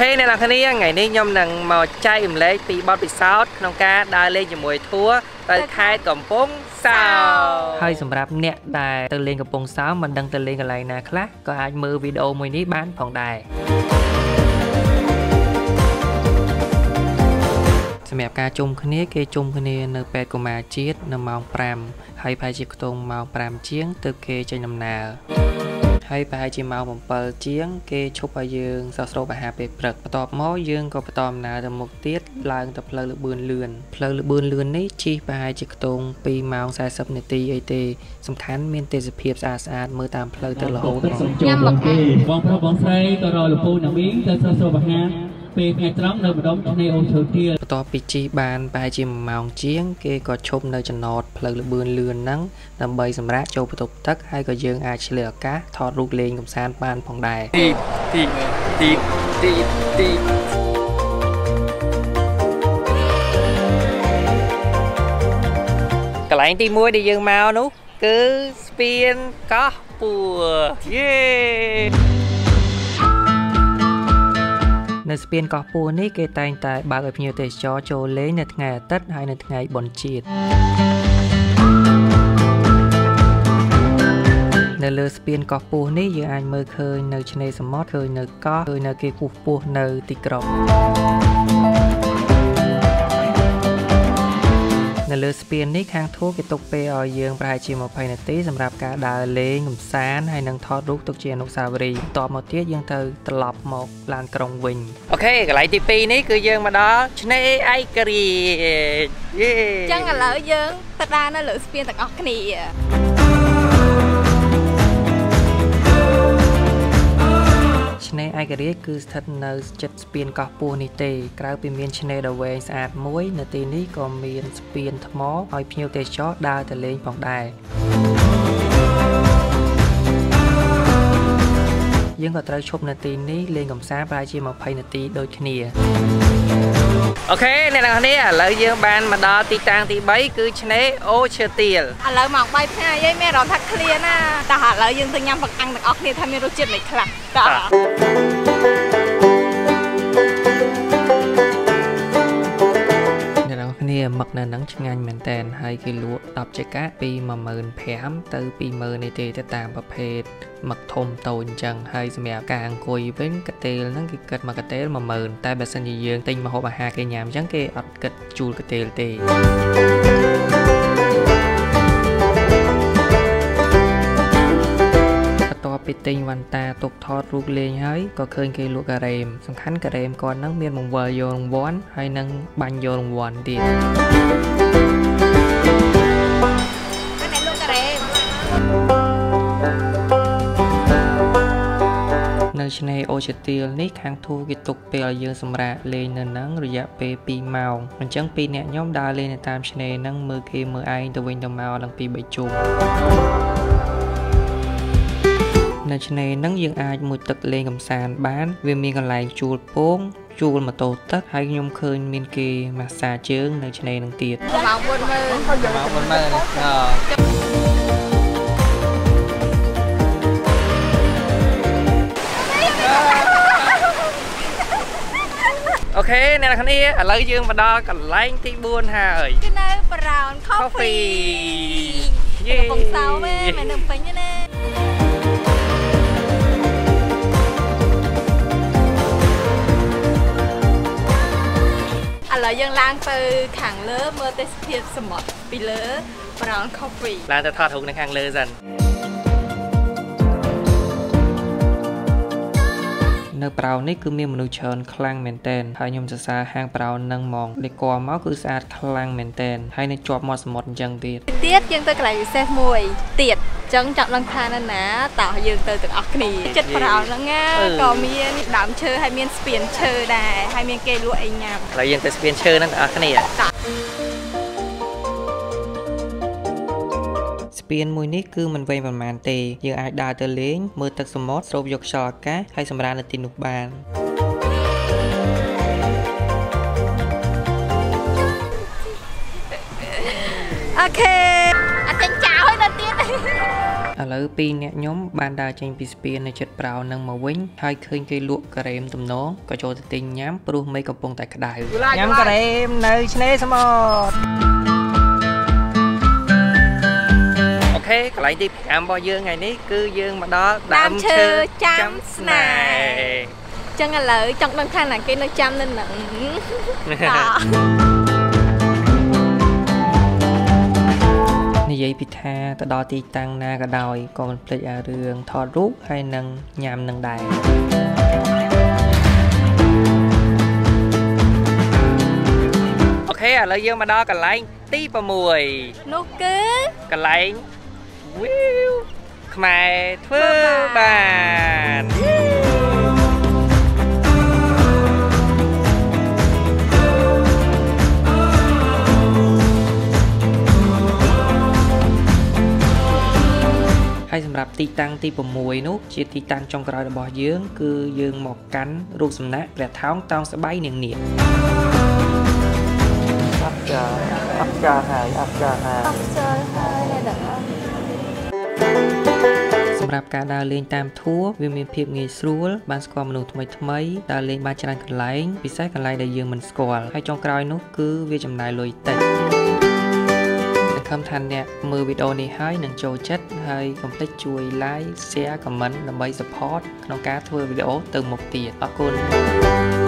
ខេអ្នកនរគ្នាថ្ងៃនេះខ្ញុំនឹងមកចែករំលែកពីបទពិសោធន៍ក្នុងការដើរលេងជាមួយធัวទៅខេត្តកំពង់សោហើយសម្រាប់អ្នកដែលទៅលេងកំពង់សោមិនដឹងទៅលេងកន្លែងណាខ្លះក៏អាចមើលវីដេអូមួយនេះបានផងដែរសម្រាប់ការជុំគ្នាគេជុំគ្នានៅពេទ្យកុមារជាតិនៅម៉ោង5ហើយប្រហែលជាខ្ទង់ម៉ោង5ជាងទើបគេចេញដំណើរ ហើយប្រហែលជាម៉ោង7ជាង គេឈប់ឲ្យយើងសោះស្រូបអាហារពេលព្រឹកបន្ទាប់មកយើងក៏បន្តដំណើរទៅមុខទៀតឡើងទៅផ្លូវលបឿនលឿនផ្លូវលបឿនលឿននេះជិះប្រហែលជាខ្ទង់2ម៉ោង40នាទីអីទេ សំខាន់មានទេសភាពស្អាតស្អាតមើលតាមផ្លូវទៅរហូតមកញ៉ាំមកគេបងប្រុសបងស្រីក៏រកលពូណាមីងទៅសោះស្រូបអាហារ ពេលថ្ងៃត្រង់នៅម្ដុំឆ្នេរអូឈើទាលបន្ទាប់ពីជិះបានប្រហែលជា1ម៉ោងជាង គេក៏ឈប់នៅចំណតផ្លូវលបឿនលឿនហ្នឹងដើម្បីសម្រាប់ចូលបន្ទប់ទឹកហើយក៏យើងអាចឆ្លៀតឱកាសថតរូបលេងកម្សាន្តបានផងដែរទីទីទីទីទីកន្លែងទី1ដែលយើងមកនោះគឺស្ពានកោះពួរយេ នៅស្ពានកោះពួរនេះគេតែងតែបើកឲ្យភ្ញៀវទេសចរចូលលេងនៅថ្ងៃអាទិត្យហើយនៅថ្ងៃបុណ្យជាតិនៅលើស្ពានកោះពោះនេះយើងអាចមើលឃើញនៅឆ្នេរសមុទ្រឃើញនៅកោះឃើញនៅគេគូសពោះនៅទីក្រុង នៅលើស្ពាននេះខាងធួគេទុកពេលឲ្យយើងប្រហែលជា20នាទីសម្រាប់ការដើរលេងកម្សាន្តហើយនឹងថតរូបទុកជាអនុស្សាវរីយ៍បន្ទាប់មកទៀតយើងទៅត្រឡប់មកឡានក្រុងវិញអូខេកន្លែងទី2នេះគឺយើងមកដល់ឆ្នេរឯករាជ្យយេអញ្ចឹងឥឡូវយើងទៅដើរនៅលើស្ពានទាំងអស់គ្នា ឆ្នេរឯករាជ្យគឺស្ថិតនៅជិតស្ពានកោះពោះនេះទេក្រៅពីមានឆ្នេរដ៏វែងស្អាតមួយ នៅទីនេះក៏មានស្ពានថ្មឲ្យភ្ញៀវទេសចរដើរទៅលេងផងដែរយើងក៏ត្រូវឈប់នៅទីនេះលេងកម្សាន្តប្រហែលជា20នាទីដូចគ្នា អូខេអ្នកនរគ្នាឥឡូវយើងបានមកដល់ទីតាំងទី3គឺឆ្នេរអូឈើទៀលឥឡូវមក3ថ្ងៃហើយមានអារម្មណ៍ថាឃ្លានណាតែឥឡូវយើងទៅញ៉ាំបង្អែមទាំងអស់គ្នាថាមានរសជាតិមិនខ្លះតោះ គ្នាមឹកនៅនឹងឆ្ងាញ់មែនតែនហើយគេលក់10ចកាពី15000ទៅ20000នេះទេទៅតាមប្រភេទមឹកធំតូចអញ្ចឹងហើយសម្រាប់ការអង្គុយវិញកាតេលហ្នឹងគេគិតមកកាតេល10000តែបើសិនជាយើងទិញម្ហូបអាហារគេញ៉ាំអញ្ចឹងគេអត់គិតជួលកាតេលទេ ពីទិញវ៉ាន់តាទុកថតរូបលេងហើយក៏ឃើញគេលក់ការ៉េមសំខាន់ការ៉េមគាត់នឹងមានបង្វិលយករង្វាន់ហើយនឹងបាញ់យករង្វាន់ទៀតនៅឆ្នេរអូឈើទៀលនេះខាងធូគេទុកពេលឲ្យយើងសម្រាកលេងនៅនឹងរយៈពេល2ម៉ោងអញ្ចឹងពីរអ្នកខ្ញុំដើរលេងនៅតាមឆ្នេរហ្នឹងមើលគេមើលឯងទៅវិញទៅមកឡើងពី3ជុំ នៅឆ្នេរហ្នឹងយើងអាចមុជទឹកលេងកំសាន្តបាន វាមានកន្លែងជួលពងជួលម៉ូតូទឹកហើយខ្ញុំឃើញមានគេម៉ាស្សាជើងនៅឆ្នេរនឹងទៀតម៉ោង40000ម៉ោង40000អូខេអ្នកនរគ្នាឥឡូវយើងមកដល់កន្លែងទី4ហើយគឺនៅ Brown Coffee យេកំពង់សោមឯងមិននៅពេញទេណា ឡូវយើងឡើងទៅខាងលើមើលទេសភាពសមុទ្រពីលើ Brown Coffee ឡើងទៅថតរូបនៅខាងលើសិននៅប្រៅនេះគឺមានមនុស្សច្រើនខ្លាំងមែនតែនហើយខ្ញុំសរសើរហាងប្រៅនឹងហ្មងលេខគាល់មកគឺស្អាតខ្លាំងមែនតែនហើយនៅជាប់មាត់សមុទ្រអញ្ចឹងទៀតទៀតយើងទៅកន្លែងពិសេសមួយទៀតអញ្ចឹងចាប់ឡើងថានៅណាតោះយើងទៅទាំងអស់គ្នាចិត្តប្រៅហ្នឹងណាក៏មានដើមឈើហើយមានស្ពានឈើដែរហើយមានគេលក់អីញ៉ាំឥឡូវយើងទៅស្ពានឈើហ្នឹងទាំងអស់គ្នាស្ពានមួយនេះគឺមិនវែងប៉ុន្មានទេយើងអាចដើរទៅលេងមើលទឹកសមុទ្រស្រូបយកខ្យល់អាកាសហើយសម្រាកនៅទីនោះបានអូខេ ឥឡូវពីរអ្នកខ្ញុំបានដើរចេញពីស្ពាននៅចិត្តប្រៅនឹងមកវិញហើយឃើញគេលក់ការ៉េមទំនងក៏ចូលទៅទិញញ៉ាំព្រោះមេកំពុងតែក្តៅញ៉ាំការ៉េមនៅឆ្នេរសមុទ្រអូខេកន្លែងទី5របស់យើងថ្ងៃនេះគឺយើងមកដល់ដើមឈើចាំស្នេហ៍ចឹងឥឡូវចង់ដឹងថាណាគេនៅចាំនៅនឹងត និយាយពីថាទៅដល់ទីតាំងណាក៏ដោយក៏មិនភ្លេចអារឿងថតរូបហើយនឹងញ៉ាំនឹងដែរអូខេឥឡូវយើងមកដល់កន្លែងទី6នោះគឺកន្លែងវីវខ្មែរធ្វើបាន ទីតាំងទី6នោះជាទីតាំងចុងក្រោយរបស់យើង គឺយើងមកកាន់រូបសំណាកព្រះថោងតោងស្បៃនាងនាគអបចាអបចាហើយអបចាហើយអបចាហើយដល់សម្រាប់ការដើរលេងតាមធัวវាមានភាពងាយស្រួលបានស្គាល់មនុស្សថ្មីថ្មីដើរលេងបានច្រើនកន្លែងពិសេសកន្លែងដែលយើងមិនស្គាល់ហើយចុងក្រោយនោះគឺវាចំណាយលុយតិច ខំថាអ្នកមើលវីដេអូនេះហើយនឹងចូលចិត្តហើយកុំភ្លេចជួយ like share comment ដើម្បី support ក្នុងការធ្វើវីដេអូទៅមុខទៀតអរគុណ